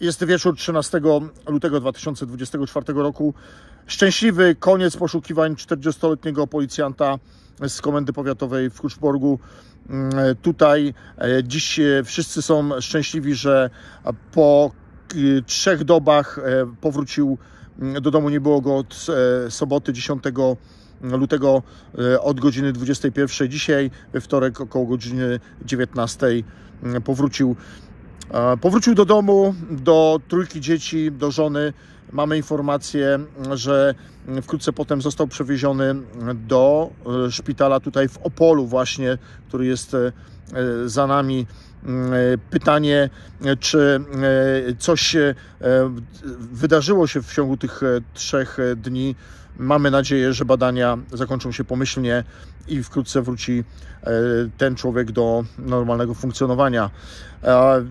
Jest wieczór 13 lutego 2024 roku. Szczęśliwy koniec poszukiwań 40-letniego policjanta z Komendy Powiatowej w Kuczborgu. Mm, Tutaj e, dziś e, wszyscy są szczęśliwi, że po e, trzech dobach powrócił mm, do domu. Nie było go od soboty 10 lutego od godziny 21. Dzisiaj we wtorek około godziny 19 mm, powrócił Powrócił do domu, do trójki dzieci, do żony. Mamy informację, że wkrótce potem został przewieziony do e, szpitala tutaj w Opolu właśnie, który jest e, za nami. Mm, Pytanie, czy coś wydarzyło się w ciągu tych trzech dni. Mamy nadzieję, że badania zakończą się pomyślnie i wkrótce wróci e, ten człowiek do normalnego funkcjonowania. E,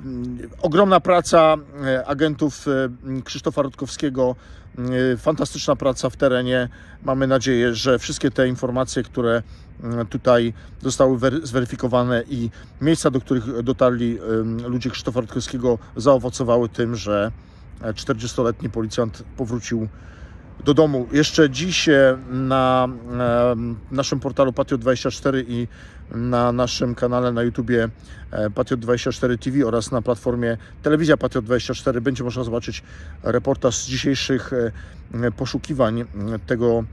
Ogromna praca e, agentów e, Krzysztofa Rutkowskiego, e, fantastyczna praca w terenie. Mamy nadzieję, że wszystkie te informacje, które e, tutaj zostały wer- zweryfikowane i miejsca, do których dotarli e, ludzie Krzysztofa Rutkowskiego, zaowocowały tym, że 40-letni policjant powrócił do domu. Jeszcze dziś na naszym portalu Patriot24 i na naszym kanale na YouTubie e, Patriot24 TV oraz na platformie Telewizja Patriot24 będzie można zobaczyć reportaż z dzisiejszych e, poszukiwań e, tego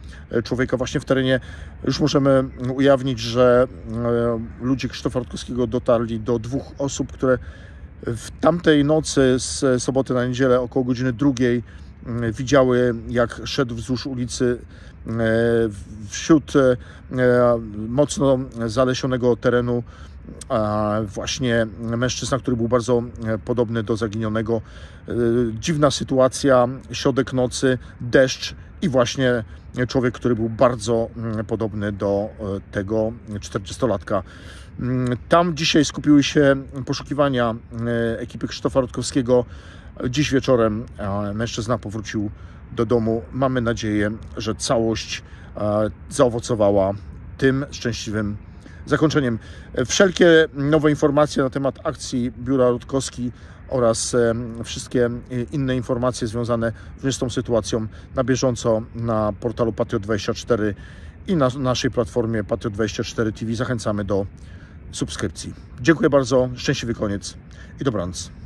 człowieka właśnie w terenie. Już możemy ujawnić, że ludzie Krzysztofa Rutkowskiego dotarli do dwóch osób, które w tamtej nocy z soboty na niedzielę około godziny drugiej mm, widziały, jak szedł wzdłuż ulicy e, wśród e, mocno zalesionego terenu właśnie mężczyzna, który był bardzo e, podobny do zaginionego. Dziwna sytuacja, środek nocy, deszcz i właśnie człowiek, który był bardzo mm, podobny do e, tego 40-latka. Mm, Tam dzisiaj skupiły się poszukiwania e, ekipy Krzysztofa Rutkowskiego. Dziś wieczorem e, mężczyzna powrócił do domu. Mamy nadzieję, że całość zaowocowała tym szczęśliwym zakończeniem. Wszelkie nowe informacje na temat akcji Biura Rutkowski oraz e, wszystkie e, inne informacje związane z tą sytuacją na bieżąco na portalu Patriot24 i na naszej platformie Patriot24 TV. Zachęcamy do subskrypcji. Dziękuję bardzo, szczęśliwy koniec i dobranoc.